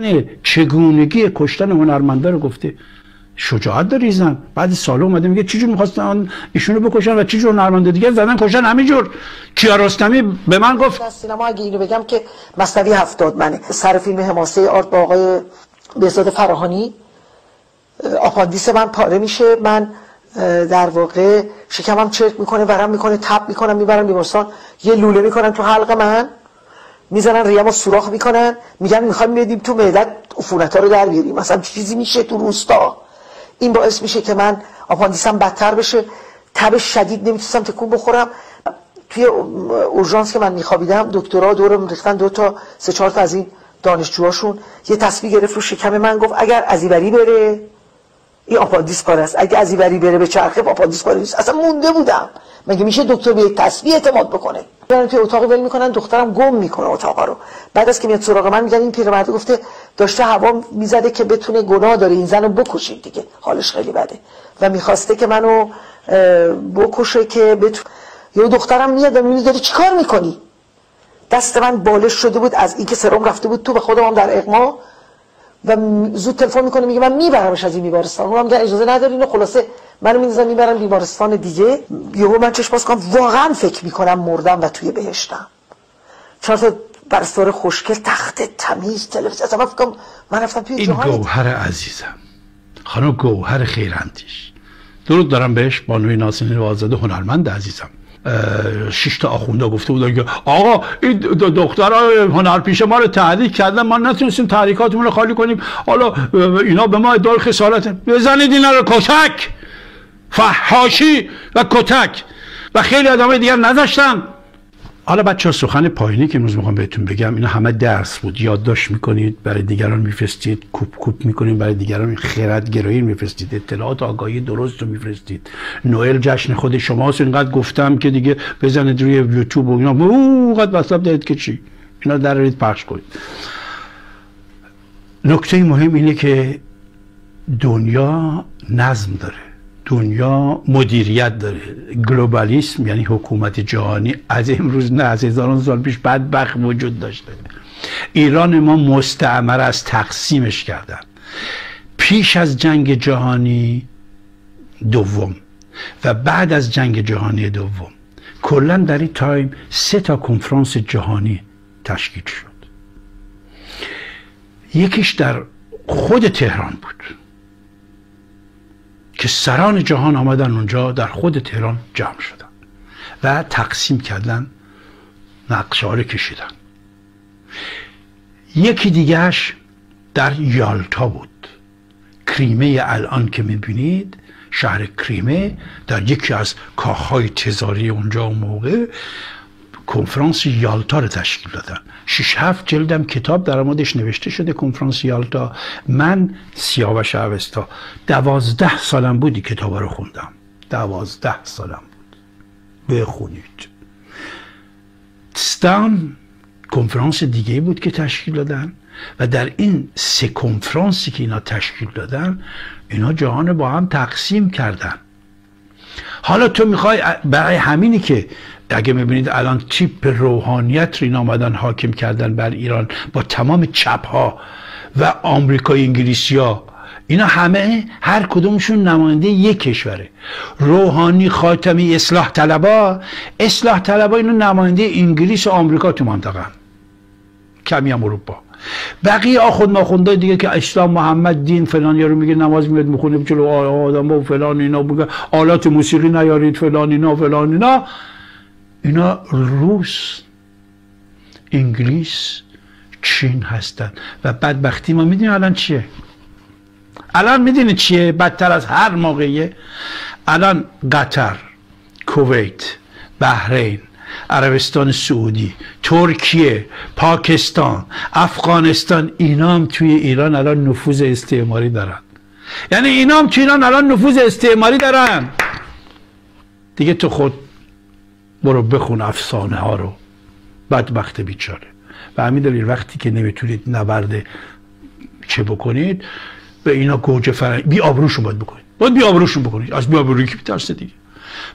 یعنی چگونگی کشتن هنرمنده رو گفته شجاعت داری زن. بعد سال اومده میگه چجور می‌خواستن ایشونو بکشن و چجور هنرمنده دیگه زدن کشتن؟ همینجور. کیارستمی به من گفت. سینما اگه اینو بگم که مثنوی هفتاد منه. سر فیلم حماسه آرت با آقای بهزاد فراهانی آپاندیس من پاره میشه. من در واقع شکمم چرک می‌کنه ورم می‌کنه تب می‌کنم می‌برم بیمارستان. یه لوله می‌کنن تو حلق من. می‌زنن ریمو سوراخ می‌کنن میگن می‌خوایم بدیم تو معدت عفونت ها رو در بیاریم. مثلا چیزی میشه تو روستا. این باعث میشه که من آپاندیسم بدتر بشه. تب شدید نمی‌تونستم تکون بخورم. توی اورژانس که من میخوابیدم دکترها دورم ریختن دو تا سه چهار تا از این دانشجوهاشون. یه تصویر گرفت رو شکم من گفت اگر ازیبری بره. این آپاندیس کار است. اگه ازیبری بره به چرخه آپاندیس کار نیست. اصلا مونده بودم. مگه میشه دکتر به یک تصویر اعتماد بکنه؟ میرن توی اتاق ول می‌کنن دخترم گم می‌کنه اتاق رو. بعد از که میاد سراغ من میگن این پیرمرد گفته داشته هوا می‌زده که بتونه گناه داره. این زنو بکشید دیگه. حالش خیلی بده. و می‌خواسته که منو بکشه که بتونه یه دخترم میاد میگه داری چیکار می‌کنی؟ دست من بالش شده بود از اینکه سرم رفته بود تو به خودم هم در اغما و زود تلفن می‌کنه میگه من میبرمش از این بیمارستان. اونم میگه اجازه نداری؟ خلاصه منو می‌ذارن می‌برن بیمارستان دیگه. یهو من چشم باز کنم واقعا فکر می‌کنم مردم و توی بهشتم. چهار تا پرستار خوشگل تخت تمیز تلویزیون اصلا فکرم من رفتم توی این گوهر عزیزم. خانم گوهر خیراندیش درود دارم بهش بانوی ناسنین وازده هنرمند عزیزم. شش تا آخونده گفته بودن که آقا این دخترها هنر پیش ما رو تحریک کردن ما نتونستیم تحریکاتمون رو خالی کنیم. حالا اینا به ما ادعای خسارت بزنید اینا رو کتک! فحاشی و کتک! و خیلی آدمای دیگر نذاشتن. حالا بچه سخن پایینی که امروز می‌خوام بهتون بگم اینا همه درس بود. یادداشت می‌کنید برای دیگران میفرستید. کوپ کوپ می‌کنید برای دیگران خیرت گرایی میفرستید. اطلاعات آگاهی درست رو میفرستید. نوئل جشن خود شماست. اینقدر گفتم که دیگه بزنید روی یوتیوب و اینا. اوقات واسه دارید که چی؟ اینا درارید پخش کنید. نکته مهم اینه که دنیا نظم داره. دنیا مدیریت داره. گلوبالیسم یعنی حکومت جهانی. از امروز نه از هزاران سال پیش بدبخت وجود داشته. ایران ما مستعمر از تقسیمش کردن. پیش از جنگ جهانی دوم و بعد از جنگ جهانی دوم کلا در این تایم سه تا کنفرانس جهانی تشکیل شد. یکیش در خود تهران بود. که سران جهان آمدن اونجا در خود تهران جمع شدن و تقسیم کردن نقشه کشیدن. یکی دیگهش در یالتا بود. کریمه الان که می‌بینید شهر کریمه در یکی از کاخهای تزاری اونجا موقع کنفرانس یالتا رو تشکیل دادن شش هفت جلدم کتاب در موردش نوشته شده کنفرانس یالتا. من سیاوش اوستا. دوازده سالم بودی کتاب رو خوندم. دوازده سالم بود. بخونید. ستان کنفرانس دیگه بود که تشکیل دادن و در این سه کنفرانسی که اینا تشکیل دادن اینا جهان با هم تقسیم کردن. حالا تو می‌خوای برای همینی که اگه می‌بینید الان تیپ روحانیت رو این آمدن حاکم کردن بر ایران با تمام چپ ها و آمریکای انگلیسی ها اینا همه هر کدومشون نماینده یک کشوره. روحانی خاتمی اصلاح طلبا اصلاح طلبا اینو نماینده انگلیس و آمریکا تو منطقه. کمی هم اروپا. بقیه آخوند ناخونده دیگه که اسلام محمد دین فلان یارو میگه نماز میاد می‌خونه چلو آدم و فلان اینا بگه آلات موسیقی نیارید فلان اینا فلان اینا. اینا روس انگلیس چین هستن. و بدبختی ما می‌دونیم الان چیه؟ الان می‌دونی چیه؟ بدتر از هر موقعیه. الان قطر کویت بحرین عربستان سعودی ترکیه پاکستان افغانستان اینا هم توی ایران الان نفوذ استعماری دارن. یعنی اینا هم توی ایران الان نفوذ استعماری دارن. دیگه تو خود برو بخون افسانه ها رو. بدبخت بیچاره. و همین دلیل وقتی که نمی‌تونید نبرد چه بکنید به اینا گوجه فرنگ بی آبروشون باید بکنید. باید بی آبروشون بکنید. از بی آبروی که بیترسه دیگه.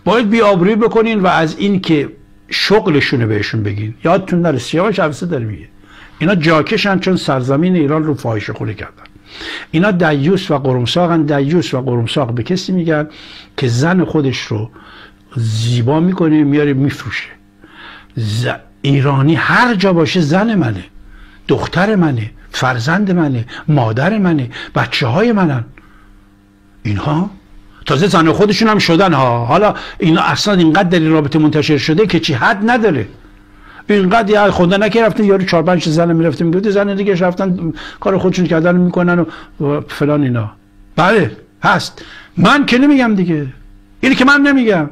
باید بی آبروی بکنین و از این که شغلشونه بهشون بگین. یادتون نره سیاوش عوضه داره میگه. اینا جاکشن چون سرزمین ایران رو فاحشه خونه کردن. اینا دیوس و قرمساقن دیوس و قرمساق به کسی میگن که زن خودش رو زیبا می‌کنه میاره میفروشه. ز... ایرانی هر جا باشه زن منه دختر منه فرزند منه مادر منه بچه های منن. اینها تازه زن خودشون هم شدن ها. حالا اینا اصلا اینقدر در این رابطه منتشر شده که چی؟ حد نداره. اینقدر یا خونده نکه رفتن یارو چهار پنج زن می‌رفته می‌گفت زن دیگه رفتن کار خودشون کردن می‌کنن و فلان اینا. بله هست. من که نمیگم دیگه. اینی که من نمیگم.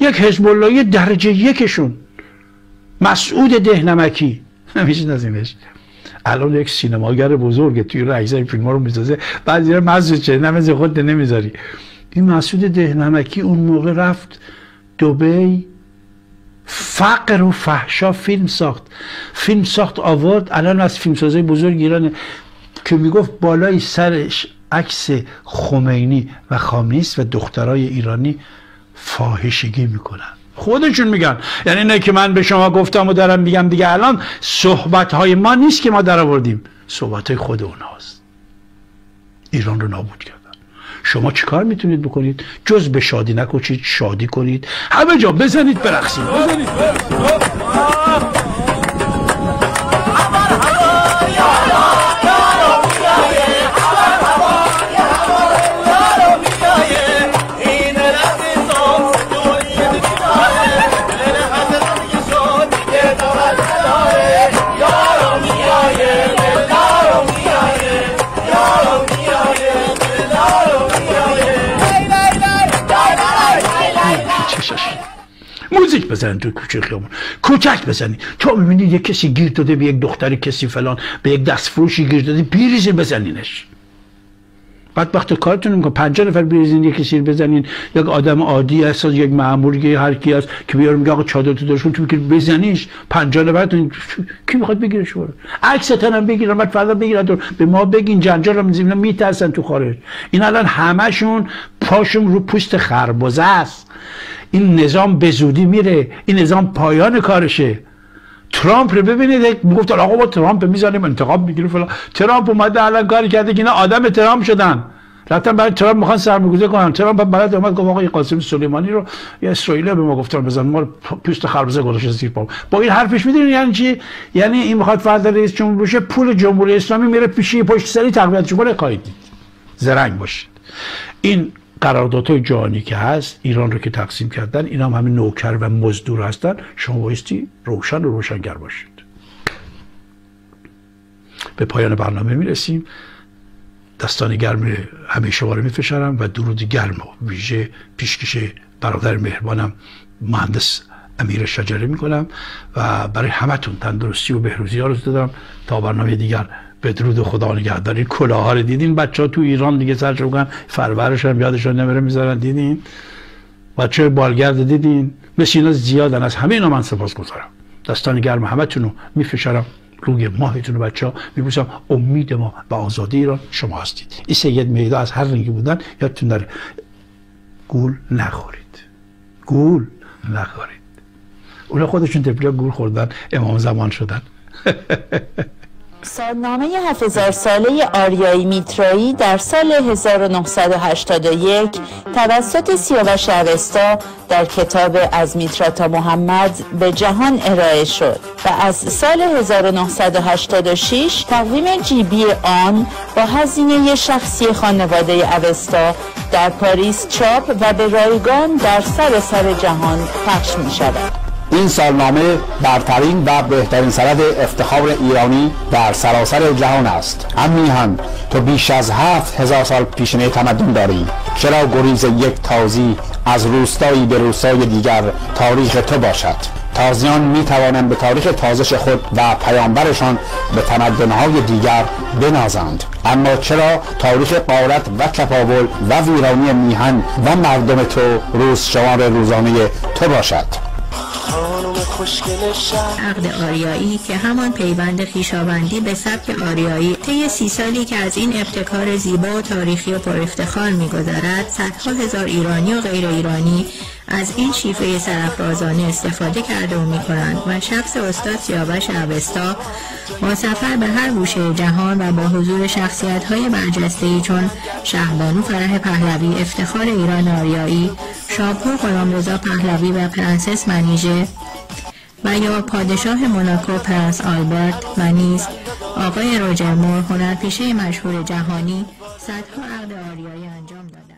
یک حزب درجه یکشون مسعود دهنمکی. میشناسیمش؟ الان یک سینماگر بزرگه توی اجزای فیلم ها رو می‌سازه. بعضی رو مزد چه؟ خود نمی‌ذاری. این مسعود دهنمکی اون موقع رفت دوبی فقر و فحشا فیلم ساخت. فیلم ساخت آورد. الان از فیلمسازای بزرگ ایرانه که می‌گفت بالای سرش عکس خمینی و خامنیست و دخترای ایرانی فاحشگی می‌کنن. خودشون میگن. یعنی نه که من به شما گفتم و دارم میگم دیگه الان صحبت های ما نیست که ما در آوردیم صحبت های خود اوناست. ایران رو نابود کردن شما چیکار می‌تونید بکنید؟ جز به شادی نکشید شادی کنید. همه جا بزنید برقصید. بزنید موزیک بزنن تو کوچه خیابون کوچک بزنی تو می‌بینید یک کسی گیر داده به یک دختری کسی فلان به یک دست فروشی گیر داده بیریزین بزنینش بعد وقت کارتون می‌کنه. 50 نفر بریزین یک کسی بزنین. یک آدم عادی هست یک مامور یه هر کی هست که بیار میگه آقا چادر تو داشون تو بزنیش. 50 نفر کی می‌خواد بگیره شما عکستون هم بگیرن بعد فردا بگیرن. به ما بگین جنجال رو میزینا میترسن تو خارج. این الان همشون پاشون رو پوست خربزه است. این نظام به زودی میره. این نظام پایان کارشه. ترامپ رو ببینید می‌گفت آقا با ترامپ می‌زنیم انتقام می‌گیره فلان. ترامپ اومده الان کاری کرده که اینا آدم ترامپ شدن. رفتن برای ترامپ می‌خوان سرمایه‌گذاری کنن. ترامپ بعد اومد گفت آقا قاسم سلیمانی رو یه اسرائیلی به ما گفتن بزن ما پوست خربزه گذاشته زیر پا. با این حرفش می‌دونید یعنی چی؟ یعنی این می‌خواد فرد رئیس جمهور بشه پول جمهوری اسلامی میره پیشی پشت سری تقویتش کنه خواهید دید زرنگ باشید. این قراردادهای جهانی که هست ایران رو که تقسیم کردن اینا هم همین نوکر و مزدور هستن. شما بایستی روشن و روشنگر باشید. به پایان برنامه می‌رسیم. دستان گرم همه شما رو میفشارم و درود گرم و ویژه پیشکش برادر مهربانم مهندس امیر شجره می‌کنم و برای همتون تندرستی و بهروزی ها رو دادم تا برنامه دیگر به درود خدا نگهدار. کلاه رو دیدین؟ بچه ها تو ایران دیگه سرش بگن فرورش هم یادشون نمیره می‌ذارن. دیدین؟ بچه بالگرد دیدین؟ مثل اینا زیادن. از همه اینا من سپاس گذارم. دستان گرم همه رو میفشارم. روی ماهتون و بچه ها میبوسم. امید ما به آزادی ایران شما هستید. این سید میدا از هر رنگی بودن یادتون داره. گول نخورید. گول نخورید. اونا خودشون تفلیا گول خوردن. امام زمان شدن. سالنامه 7000 ساله آریایی میترایی در سال 1981 توسط سیاوش اوستا در کتاب از میترا تا محمد به جهان ارائه شد و از سال 1986 تقویم جیبی آن با هزینه شخصی خانواده اوستا در پاریس چاپ و به رایگان در سراسر سر جهان پخش می شود. این سالنامه برترین و بهترین سند افتخار ایرانی در سراسر جهان است. هم میهن تو بیش از هفت هزار سال پیشنه تمدن داری. چرا گریز یک تازی از روستایی به روستای دیگر تاریخ تو باشد؟ تازیان می توانند به تاریخ تازش خود و پیامبرشان به تمدنهای دیگر بنازند. اما چرا تاریخ قارت و چپاول و ویرانی میهن و مردم تو روز شمار روزانه تو باشد؟ عقد آریایی که همان پیوند خیشاوندی به سبک آریایی طی سی سالی که از این ابتکار زیبا و تاریخی و پر افتخار میگذرد صدها هزار ایرانی و غیر ایرانی از این شیفه سرفرازانه استفاده کرده و می‌کنند و شخص استاد سیاوش اوستا با سفر به هر گوشه جهان و با حضور شخصیت های برجسته چون شهبانو فرح پهلوی افتخار ایران آریایی شاپور غلامرضا پهلوی و پرنسس منیژه و یا پادشاه موناکو پرنس آلبرت و نیز آقای روجر مور هنرپیشه مشهور جهانی صدها عقد آریایی انجام دادند